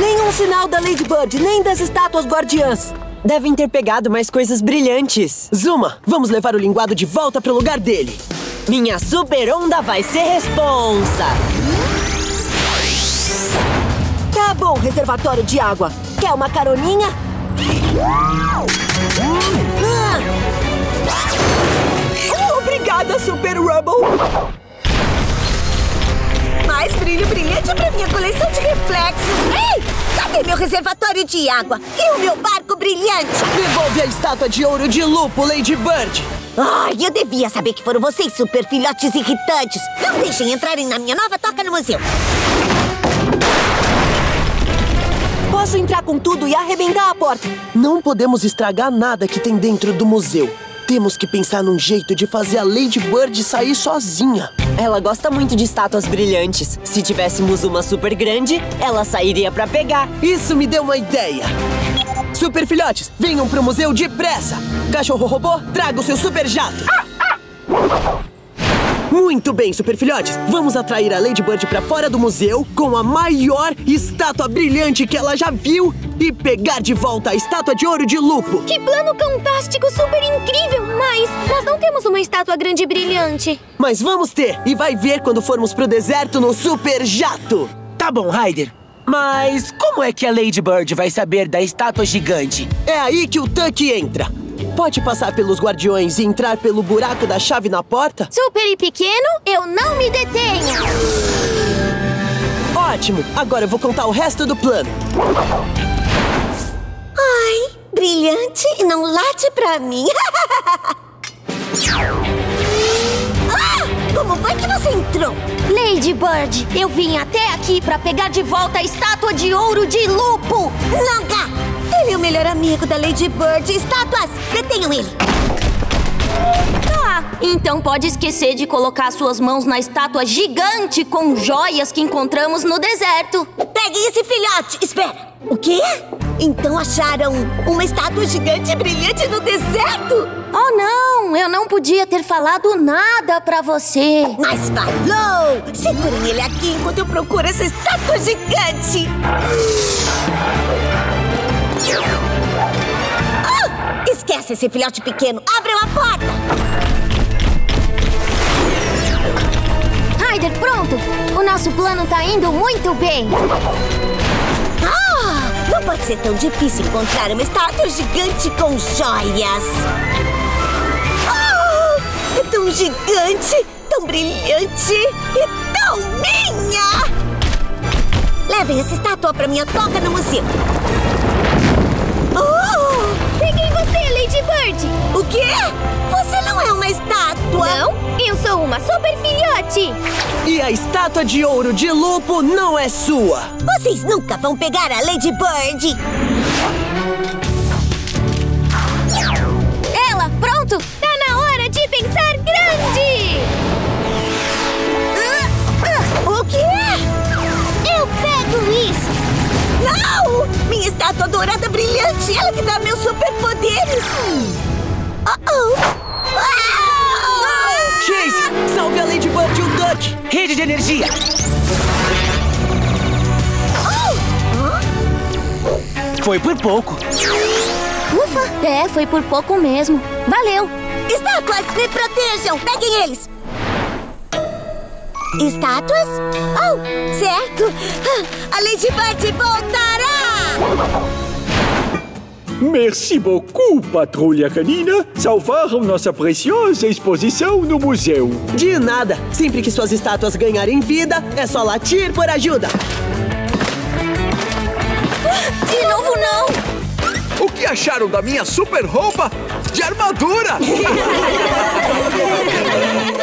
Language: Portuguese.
Nenhum sinal da Ladybird, nem das estátuas guardiãs. Devem ter pegado mais coisas brilhantes. Zuma, vamos levar o linguado de volta pro lugar dele. Minha super onda vai ser responsa. Tá bom, reservatório de água. Quer uma caroninha? Ah! Obrigada, Super Rubble! Mais brilho brilhante pra minha coleção de reflexos. Ei! Cadê meu reservatório de água? E o meu barco brilhante? Devolve a estátua de ouro de lupo, Lady Bird! Ai, eu devia saber que foram vocês, super filhotes irritantes. Não deixem entrarem na minha nova toca no museu. Posso entrar com tudo e arrebentar a porta. Não podemos estragar nada que tem dentro do museu. Temos que pensar num jeito de fazer a Lady Bird sair sozinha. Ela gosta muito de estátuas brilhantes. Se tivéssemos uma super grande, ela sairia pra pegar. Isso me deu uma ideia. Super filhotes, venham pro museu depressa. Cachorro robô, traga o seu super jato. Muito bem, super filhotes. Vamos atrair a Ladybird pra fora do museu com a maior estátua brilhante que ela já viu e pegar de volta a estátua de ouro de lupo. Que plano fantástico, super incrível! Mas estátua grande e brilhante. Mas vamos ter, e vai ver quando formos pro deserto no super jato. Tá bom, Ryder. Mas como é que a Lady Bird vai saber da estátua gigante? É aí que o Tuck entra. Pode passar pelos guardiões e entrar pelo buraco da chave na porta? Super e pequeno, eu não me detenho! Ótimo! Agora eu vou contar o resto do plano. Ai, brilhante e não late pra mim. ah, como foi que você entrou? Lady Bird, eu vim até aqui pra pegar de volta a estátua de ouro de lupo! Nunca! Ele é o melhor amigo da Lady Bird. Estátuas, detenham ele. Tá, então pode esquecer de colocar suas mãos na estátua gigante com joias que encontramos no deserto. Peguem esse filhote. Espera. O quê? Então acharam uma estátua gigante brilhante no deserto? Oh, não! Eu não podia ter falado nada pra você. Mas falou! Segurem ele aqui enquanto eu procuro essa estátua gigante. Ah! Esquece esse filhote pequeno. Abram a porta! Ryder, pronto! O nosso plano tá indo muito bem. Pode ser tão difícil encontrar uma estátua gigante com joias. Ah! É tão gigante, tão brilhante e tão minha! Levem essa estátua pra minha toca no museu. Filhote! E a estátua de ouro de lupo não é sua! Vocês nunca vão pegar a Lady Bird! Energia! Oh. Foi por pouco. Ufa, é, foi por pouco mesmo. Valeu! Estátuas, me protejam! Peguem eles! Estátuas? Oh, certo! A Ladybird voltará! Merci beaucoup, patrulha canina. Salvaram nossa preciosa exposição no museu. De nada. Sempre que suas estátuas ganharem vida, é só latir por ajuda. De novo, não! O que acharam da minha super roupa de armadura?